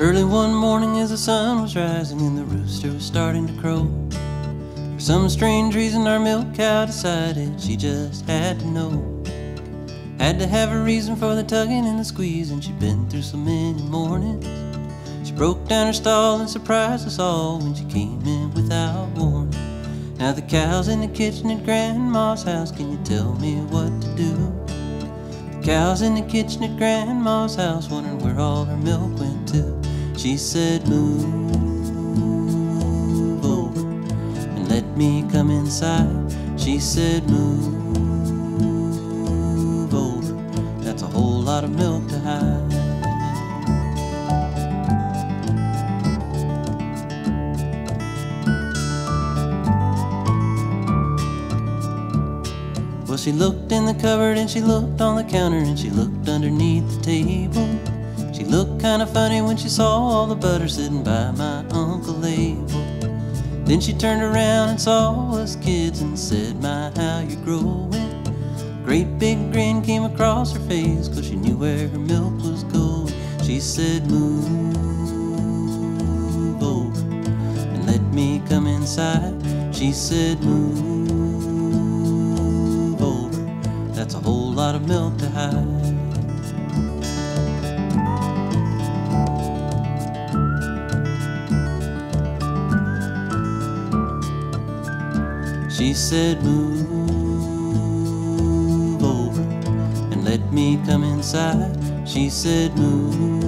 Early one morning as the sun was rising and the rooster was starting to crow. For some strange reason, our milk cow decided she just had to know. Had to have a reason for the tugging and the squeezing. She'd been through so many mornings. She broke down her stall and surprised us all when she came in without warning. Now the cow's in the kitchen at Grandma's house. Can you tell me what to do? The cow's in the kitchen at Grandma's house, wondering where all her milk went to. She said, Move over and let me come inside. She said, Move over. That's a whole lot of milk to hide. Well, she looked in the cupboard and she looked on the counter and she looked underneath the table. Looked kind of funny when she saw all the butter sitting by my Uncle Abel. Then she turned around and saw us kids and said, My, how you growing. Great big grin came across her face cause she knew where her milk was going. She said, Move over and let me come inside. She said, Move over. That's a whole lot of milk to hide. She said, Move over and let me come inside. She said, Move